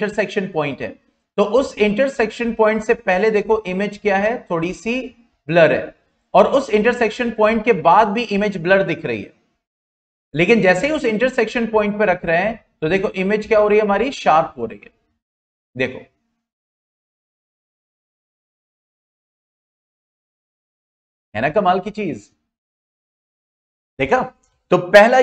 Intersection point है। तो उस इंटरसेक्शन पॉइंट से पहले देखो इमेज क्या है? थोड़ी सी ब्लर है। और उस इंटरसेक्शन पॉइंट के बाद भी इमेज ब्लर दिख रही है। लेकिन जैसे ही उस इंटरसेक्शन पॉइंट पर रख रहे हैं तो देखो इमेज क्या हो रही है हमारी? शार्प हो रही है। देखो। है ना कमाल की चीज़? देखा? तो पहला